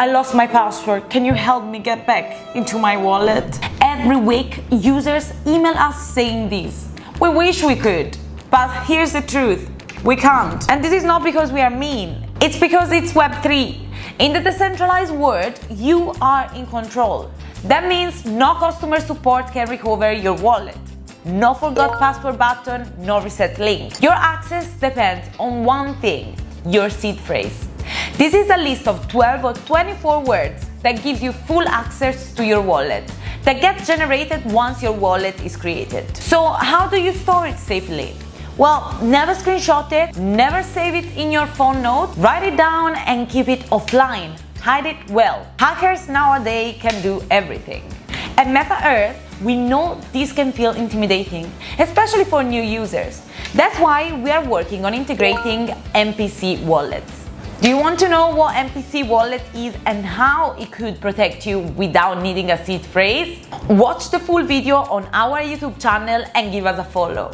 I lost my password. Can you help me get back into my wallet? Every week, users email us saying this. We wish we could, but here's the truth. We can't. And this is not because we are mean. It's because it's Web3. In the decentralized world, you are in control. That means no customer support can recover your wallet. No forgot password button, no reset link. Your access depends on one thing, your seed phrase. This is a list of 12 or 24 words that gives you full access to your wallet that gets generated once your wallet is created. So how do you store it safely? Well, never screenshot it, never save it in your phone note, write it down and keep it offline. Hide it well. Hackers nowadays can do everything. At Meta Earth, we know this can feel intimidating, especially for new users. That's why we are working on integrating MPC wallets. Do you want to know what MPC wallet is and how it could protect you without needing a seed phrase? Watch the full video on our YouTube channel and give us a follow.